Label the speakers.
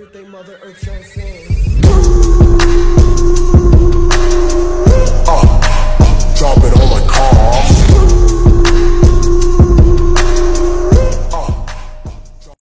Speaker 1: everything Mother Earth transcends.